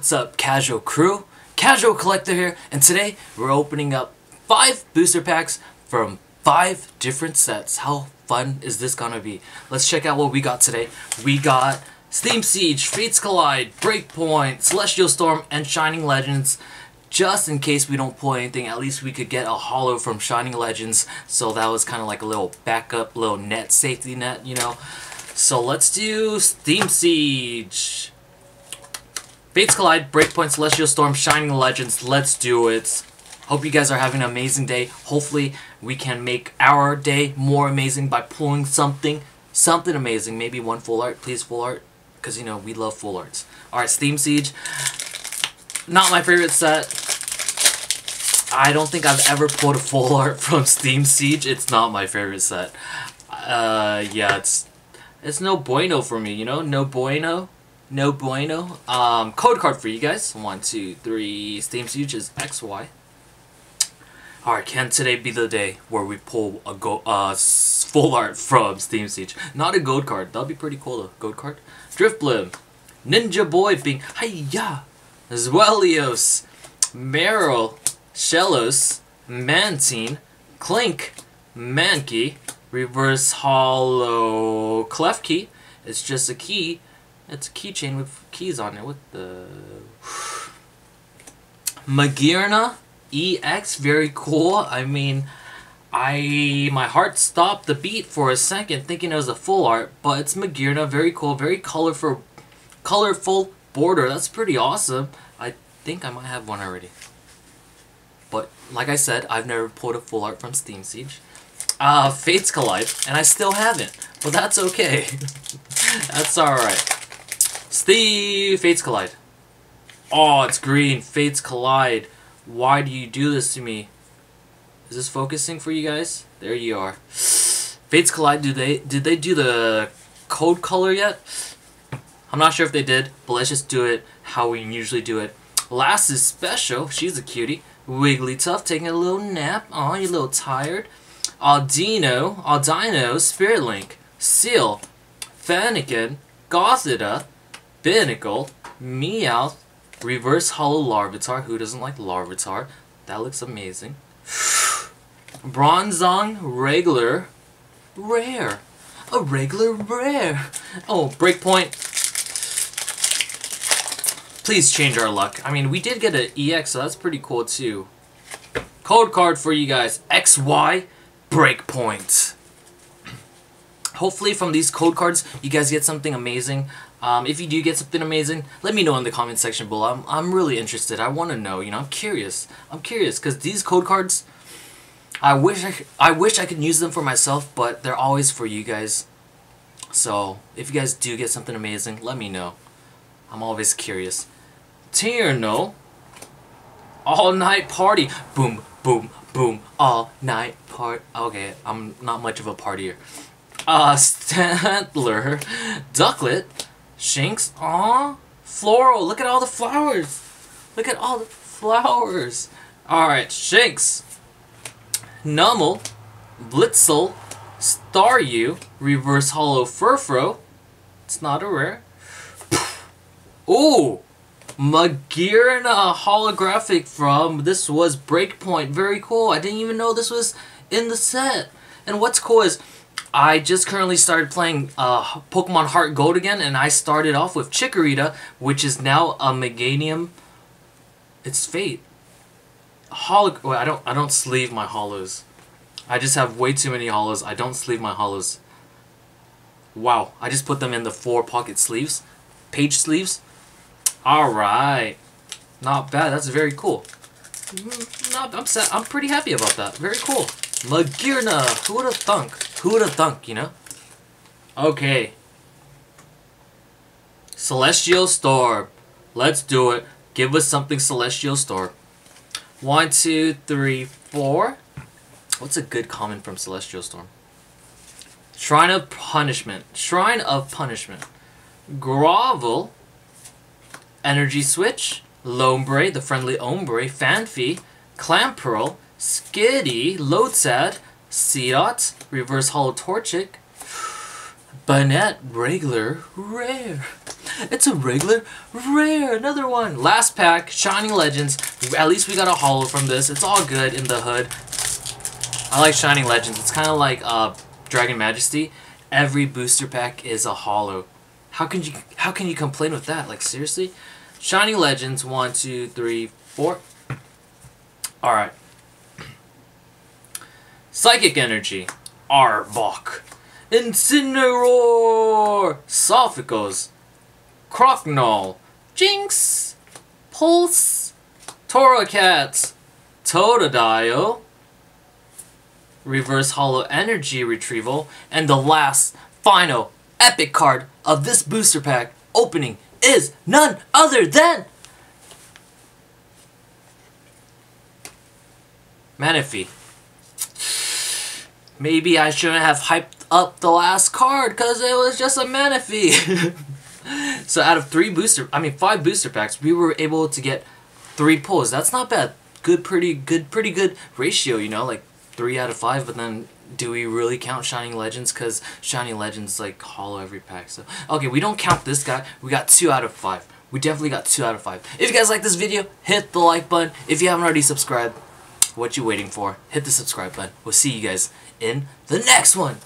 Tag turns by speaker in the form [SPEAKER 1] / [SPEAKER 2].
[SPEAKER 1] What's up, casual crew? Casual Collector here, and today we're opening up five booster packs from five different sets. How fun is this gonna be? Let's check out what we got today. We got Steam Siege, Fates Collide, Breakpoint, Celestial Storm, and Shining Legends. Just in case we don't pull anything, at least we could get a hollow from Shining Legends. So that was kind of like a little backup, little net, safety net, you know. So let's do Steam Siege. Fates Collide, Breakpoint, Celestial Storm, Shining Legends. Let's do it. Hope you guys are having an amazing day. Hopefully, we can make our day more amazing by pulling something, something amazing. Maybe one full art, please full art, because you know we love full arts. All right, Steam Siege. Not my favorite set. I don't think I've ever pulled a full art from Steam Siege. It's not my favorite set. Uh, yeah, it's it's no bueno for me. You know, no bueno. No bueno. Um, code card for you guys. One, two, three. Steam Siege is XY. Alright, can today be the day where we pull a go uh full art from Steam Siege? Not a gold card. That'd be pretty cool though. Gold card. Drifblim. Ninja Boy being Hiya. Zweilous. Meryl. Shellos. Mantine. Klink. Mankey. Reverse Hollow Klefki. It's just a key. It's a keychain with keys on it. What the... Magearna EX, very cool. I mean, I my heart stopped the beat for a second thinking it was a full art, but it's Magearna, very cool, very colorful, colorful border. That's pretty awesome. I think I might have one already. But like I said, I've never pulled a full art from Steam Siege. Uh, Fates Collide, and I still haven't, but that's okay. that's alright. Steve, Fates Collide. Oh, it's green. Fates Collide. Why do you do this to me? Is this focusing for you guys? There you are. Fates Collide, do they did they do the code color yet? I'm not sure if they did, but let's just do it how we usually do it. Last is Special. She's a cutie. Wigglytuff taking a little nap. Aw, you're a little tired. Audino, Audino, Spirit Link, Seal, Fennekin, Gothita, Binacle, Meowth, Reverse Hollow Larvitar. Who doesn't like Larvitar? That looks amazing. Bronzong Regular Rare. A regular rare. Oh, Breakpoint. Please change our luck. I mean, we did get an EX, so that's pretty cool too. Code card for you guys. XY Breakpoint. Hopefully from these code cards, you guys get something amazing. Um, if you do get something amazing, let me know in the comment section below. I'm, I'm really interested. I want to know. You know, I'm curious. I'm curious because these code cards, I wish I, I wish I could use them for myself, but they're always for you guys. So if you guys do get something amazing, let me know. I'm always curious. Tierno, all night party. Boom, boom, boom. All night part. Okay, I'm not much of a partier. Uh, Stantler, Ducklett. Shinx, aw, floral, look at all the flowers. Look at all the flowers. Alright, Shinx, Numel, Blitzle, Staryu, Reverse Hollow Furfrou. It's not a rare. Ooh, Magearna holographic from, this was Breakpoint. Very cool. I didn't even know this was in the set. And what's cool is, I just currently started playing uh, Pokemon Heart Gold again, and I started off with Chikorita, which is now a Meganium. It's Fate. Holo. Wait, I don't. I don't sleeve my hollows. I just have way too many hollows. I don't sleeve my hollows. Wow, I just put them in the four pocket sleeves, page sleeves. All right, not bad. That's very cool. Mm, not, I'm sad. I'm pretty happy about that. Very cool. Magearna. Who would have thunk? Who would have thunk, you know? Okay. Celestial Storm. Let's do it. Give us something Celestial Storm. One, two, three, four. What's a good comment from Celestial Storm? Shrine of Punishment. Shrine of Punishment. Grovyle. Energy Switch. Lombre, the friendly Ombre. Phanpy. Clamperl. Skitty. Loadsad. Seedot, Reverse Hollow Torchic, Banette, Regular, Rare. It's a regular rare. Another one. Last pack, Shining Legends. At least we got a holo from this. It's all good in the hood. I like Shining Legends. It's kind of like uh, Dragon Majesty. Every booster pack is a holo. How can you how can you complain with that? Like seriously? Shining Legends, one, two, three, four. Alright. Psychic Energy, Arbok. Incineroar, Sophocles, Croconaw, Jynx, Pulse, Torracat, Totodile, Reverse Hollow Energy Retrieval, and the last, final, epic card of this booster pack opening is none other than Manaphy. Maybe I shouldn't have hyped up the last card because it was just a Manaphy. so out of three booster, I mean five booster packs, we were able to get three pulls. That's not bad. Good, pretty good, pretty good ratio. You know, like three out of five. But then, do we really count Shining Legends? Because Shining Legends like hollow every pack. So okay, we don't count this guy. We got two out of five. We definitely got two out of five. If you guys like this video, hit the like button. If you haven't already subscribed, what you waiting for? Hit the subscribe button. We'll see you guys in the next one.